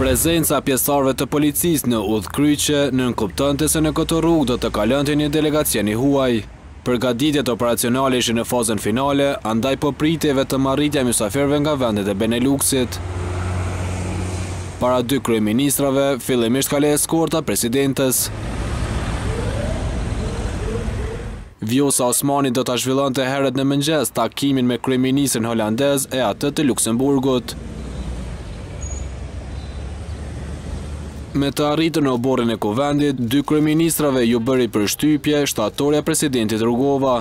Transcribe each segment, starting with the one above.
Prezenca e pjesëtarëve të policisë në udhëkryqe nënkuptonte se në këtë rrugë do të kalonte një delegacion i huaj. Përgatitjet operacionale ishin në fazën finale, andaj po pritej vetëm arritja e mysafirëve nga vendet e Beneluksit. Para dy kryeministrave, fillimisht kaloi eskorta e presidentes. Vjosa Osmani do ta zhvillonte herët në mëngjes takimin me kryeministrin holandez e atë të Luksemburgut. Me të arritur në oborrin e Kuvendit, dy kryeministrave iu bëri përshtypje shtatorja e presidentit Rugova.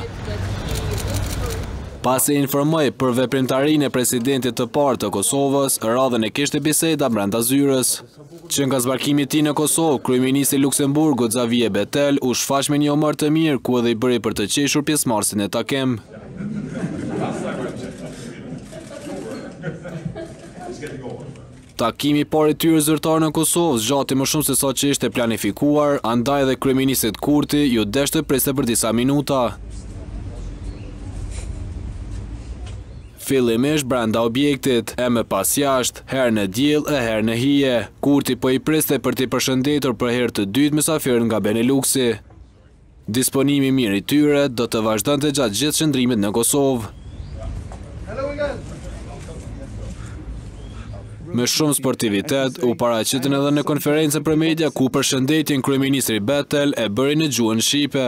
Pasi i informoi për veprimtarinë e presidentit të parë të Kosovës, radhën e kishte biseda brenda zyrës. Që nga zbarkimi i tij në Kosovë, kryeministri i Luksemburgut, Xavier Bettel, u shfaq me një humor të mirë, ku edhe i bëri për të qeshur pjesëmarrësit në takim. Takimi i parë i tyre zyrtar në Kosovë zgjati më shumë se sa që ishte planifikuar, andaj edhe kryeministrit Kurti iu desh të priste për disa minuta. Fillimisht brenda objektit, e më pas jashtë, herë në diell e herë në hije, Kurti po i priste për t'i përshëndetur për herë të dytë mysafirët nga Beneluksi. Disponimi i mirë i tyre do të vazhdonte gjatë gjithë qëndrimit në Kosovë. Me shumë sportivitet, u paraqitën edhe në konferencën për media ku përshëndetjen kryeministri Bettel e bëri në gjuhën shqipe.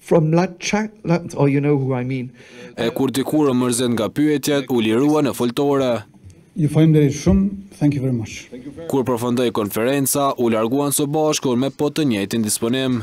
from la chat la oh you know who i mean e kur dikur u mërzit nga pyetjet u lirua në foltore ju faleminderit shumë thank you very much kur përfundoi konferenca u larguan së bashku me po të njëjtin disponim